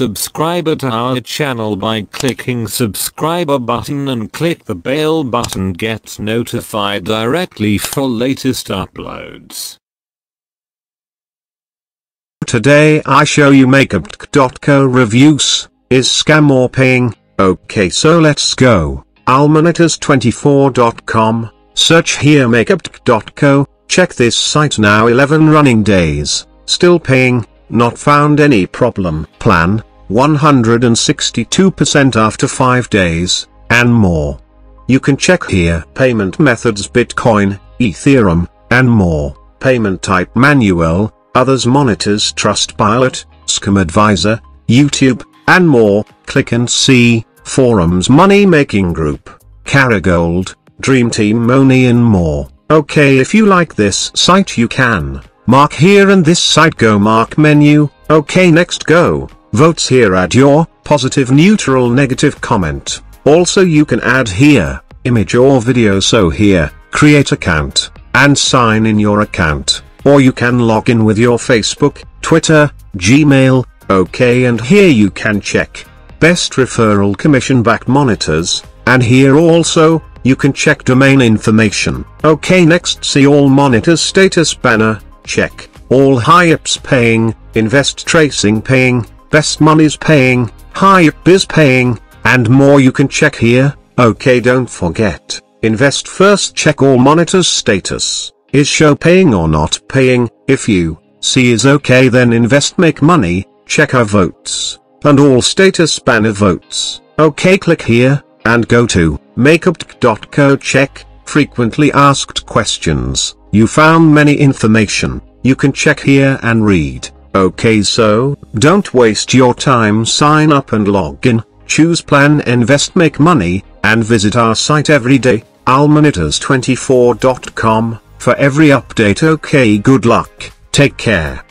subscriber to our channel by clicking subscriber button and click the bell button get notified directly for latest uploads. Today I show you makebtc.co reviews, is scam or paying, okay so let's go, allmonitors24.com, search here makebtc.co, check this site now 11 running days, still paying, not found any problem, plan, 162% after 5 days, and more. You can check here payment methods Bitcoin, Ethereum, and more, payment type manual, others monitors Trustpilot, Scam Advisor, YouTube, and more, click and see, forums money making group, Caragold, Dream Team Money and more. Okay if you like this site you can, mark here and this site go mark menu, okay next go, votes here add your, positive neutral negative comment, also you can add here, image or video so here, create account, and sign in your account. Or you can log in with your Facebook, Twitter, Gmail, OK and here you can check best referral commission back monitors, and here also, you can check domain information. OK next see all monitors status banner, check, all high ups paying, invest tracing paying, best monies paying, HYP is paying, and more you can check here, OK don't forget, invest first check all monitors status. Is show paying or not paying? If you see is okay then invest make money, check our votes, and all status banner votes. Okay click here, and go to makebtc.co check, frequently asked questions. You found many information, you can check here and read. Okay so, don't waste your time sign up and log in, choose plan invest make money, and visit our site every day, allmonitors24.com. For every update okay good luck, take care.